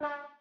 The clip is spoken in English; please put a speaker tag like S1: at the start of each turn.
S1: Bye.